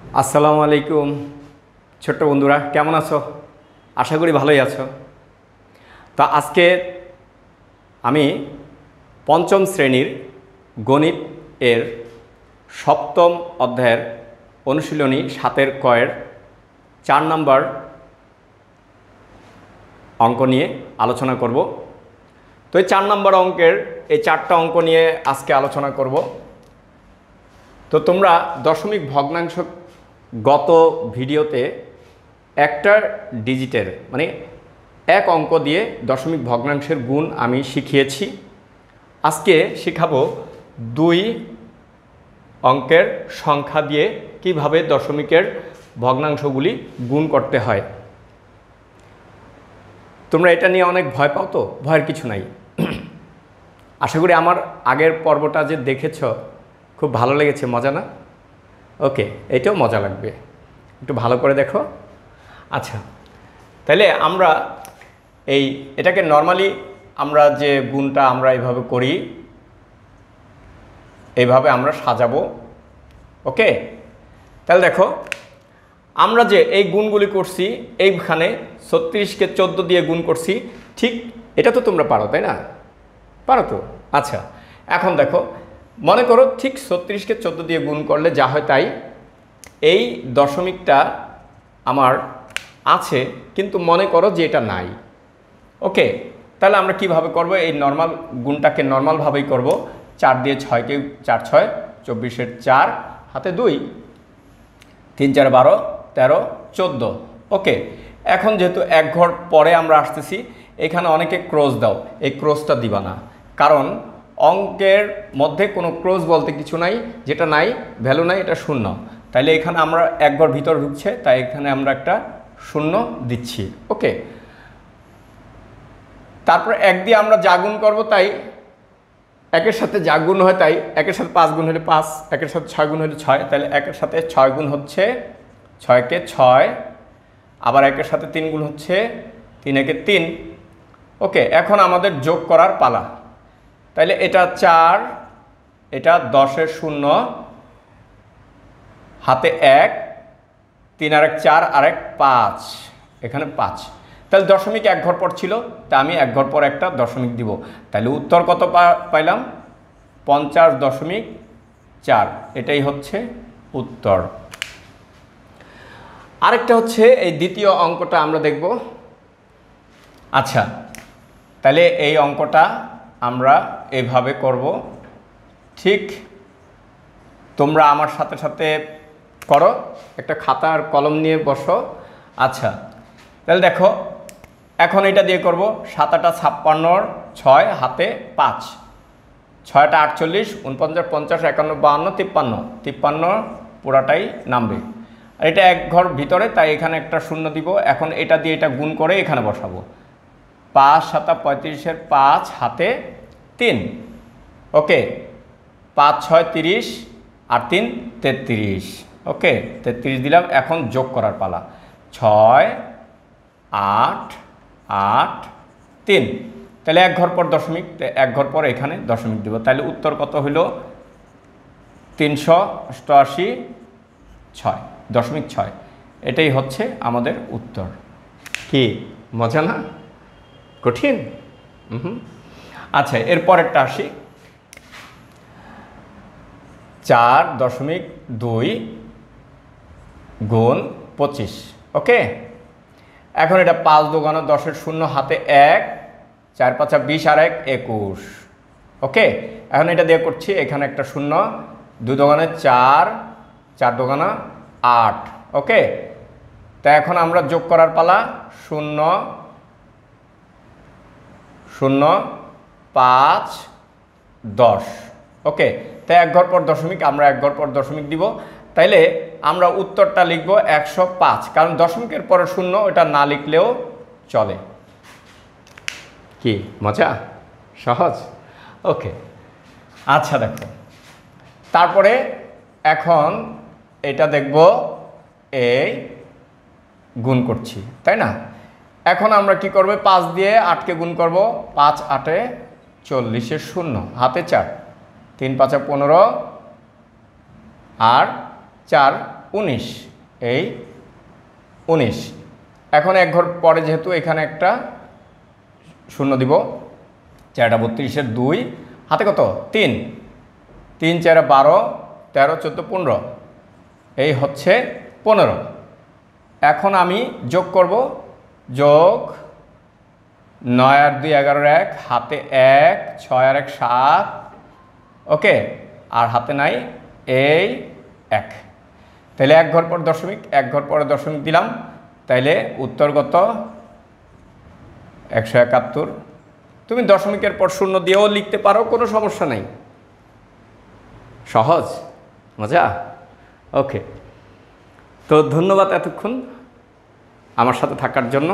আসসালামু আলাইকুম, ছোট্ট বন্ধুরা, কেমন আছো? আশা করি ভালোই আছো। তা আজকে আমি পঞ্চম শ্রেণির গণিত এর সপ্তম অধ্যায়ের অনুশীলনী সাতের কয়ের চার নম্বর অঙ্ক নিয়ে আলোচনা করব। তো এই চার নম্বর অঙ্কের এই চারটা অঙ্ক নিয়ে আজকে আলোচনা করব। তো তোমরা দশমিক ভগ্নাংশ গত ভিডিওতে একটা ডিজিটের মানে এক অঙ্ক দিয়ে দশমিক ভগ্নাংশের গুণ আমি শিখিয়েছি। আজকে শেখাবো দুই অঙ্কের সংখ্যা দিয়ে কীভাবে দশমিকের ভগ্নাংশগুলি গুণ করতে হয়। তোমরা এটা নিয়ে অনেক ভয় পাও তো, ভয়ের কিছু নাই। আশা করি আমার আগের পর্বটা যে দেখেছ, খুব ভালো লেগেছে, মজা না? ওকে এটাও মজা লাগবে। একটু ভালো করে দেখো। আচ্ছা তাহলে আমরা এই, এটাকে নর্মালি আমরা যে গুণটা আমরা এইভাবে করি এইভাবে আমরা সাজাবো। ওকে তাহলে দেখো, আমরা যে এই গুণগুলি করছি, এইখানে ছত্রিশকে চোদ্দ দিয়ে গুণ করছি, ঠিক এটা তো তোমরা পারো, তাই না? পারো তো? আচ্ছা এখন দেখো মনে করো ঠিক ছত্রিশকে চোদ্দ দিয়ে গুণ করলে যা হয় তাই। এই দশমিকটা আমার আছে, কিন্তু মনে করো যে এটা নাই। ওকে, তাহলে আমরা কীভাবে করব? এই নর্মাল গুণটাকে নর্মালভাবেই করব। চার দিয়ে ছয়কে চার ছয়, চব্বিশের চার, হাতে দুই, তিন চার বারো, তেরো, চোদ্দ। ওকে, এখন যেহেতু এক ঘর পরে আমরা আসতেছি, এখানে অনেকে ক্রোজ দাও, এই ক্রোজটা দিবা না। কারণ অঙ্কের মধ্যে কোনো ক্রোজ বলতে কিছু নাই, যেটা নাই ভ্যালু নাই, এটা শূন্য। তাইলে এখানে আমরা এক ঘর ভিতর ঢুকছে, তাই এখানে আমরা একটা শূন্য দিচ্ছি। ওকে তারপর এক দিয়ে আমরা গুণ করব তাই একের সাথে গুণ হয় তাই, একের সাথে পাঁচ গুণ হলে পাঁচ, একের সাথে ছয় গুণ হলে ছয় তাহলে একের সাথে ছয় গুণ হচ্ছে ছয়কে ছয়, আবার একের সাথে তিন গুণ হচ্ছে তিন একে তিন। ওকে এখন আমাদের যোগ করার পালা। তাইলে এটা চার, এটা দশের শূন্য, হাতে এক, তিন আর এক চার আর এক পাঁচ, এখানে পাঁচ। তাহলে দশমিক এক ঘর পর ছিল, তা আমি এক ঘর পর একটা দশমিক দিব। তাহলে উত্তর কত পাইলাম? পঞ্চাশ দশমিক চার, এটাই হচ্ছে উত্তর। আরেকটা হচ্ছে এই দ্বিতীয় অঙ্কটা আমরা দেখব। আচ্ছা তাহলে এই অঙ্কটা আমরা এইভাবে করব। ঠিক তোমরা আমার সাথে সাথে করো। একটা খাতা আর কলম নিয়ে বসো। আচ্ছা তাহলে দেখো, এখন এটা দিয়ে করব। সাতাটা ছাপ্পান্নর ছয়, হাতে পাঁচ। ছয়টা আটচল্লিশ, উনপঞ্চাশ, পঞ্চাশ, একান্ন, বাহান্ন, তিপ্পান্ন। তিপ্পান্ন পুরাটাই নামবে। আর এটা এক ঘর ভিতরে, তাই এখানে একটা শূন্য দিব। এখন এটা দিয়ে এটা গুণ করে এখানে বসাবো। পাঁচ সাতা পঁয়ত্রিশের পাঁচ হাতে তিন। ওকে, পাঁচ ছয় তিরিশ আর তিন তেত্রিশ। ওকে, তেত্রিশ দিলাম, এখন যোগ করার পালা। ছয়, আট আট, তিন। তাহলে এক ঘর পর দশমিক এক ঘর পর এখানে দশমিক দেব। তাহলে উত্তর কত হইল? তিনশো অষ্টআশি ছয়, দশমিক ছয়। এটাই হচ্ছে আমাদের উত্তর। কি, মজা না? কঠিন। আচ্ছা এরপরেরটা আসি। চার দশমিক দুই গুণ পঁচিশ, ওকে? এখন এটা পাঁচ দোকানো দশের শূন্য হাতে এক, চার পাঁচা বিশ আর এক একুশ, ওকে? এখন এটা দিয়ে করছি, এখানে একটা শূন্য, দু দোকানে চার চার দোকানা আট, ওকে? তা এখন আমরা যোগ করার পালা শূন্য শূন্য, পাঁচ, দশ। ওকে, তাই এক ঘর পর দশমিক, আমরা এক ঘর পর দশমিক দিব। তাইলে আমরা উত্তরটা লিখব একশো পাঁচ, কারণ দশমিকের পরে শূন্য, ওটা না লিখলেও চলে। কি, মজা? সহজ? ওকে আচ্ছা দেখো, তারপরে এখন এটা দেখব, এই গুণ করছি, তাই না? এখন আমরা কি করবে? পাঁচ দিয়ে আটকে গুণ করব। পাঁচ আটে চল্লিশের শূন্য। হাতে চার। তিন পাঁচে পনেরো। আর চার উনিশ। এই উনিশ। এখন এক ঘর পরে যেহেতু এখানে একটা শূন্য দিব। চারটা বত্রিশের দুই। হাতে কত? তিন। তিন চারে বারো, তেরো, চোদ্দ, পনেরো। এই হচ্ছে পনেরো। এখন আমি যোগ করব যোগ নয় আর দুই, এগারোর এক, হাতে এক, ছয় আর এক, সাত, ওকে? আর হাতে নাই, এই এক। তাহলে এক ঘর পর দশমিক, এক ঘর পরে দশমিক দিলাম। তাইলে উত্তর কত? একশো একাত্তর। তুমি দশমিকের পর শূন্য দিয়েও লিখতে পারো, কোনো সমস্যা নেই। সহজ? মজা? ওকে। তো ধন্যবাদ এতক্ষণ। আমার সাথে থাকার জন্য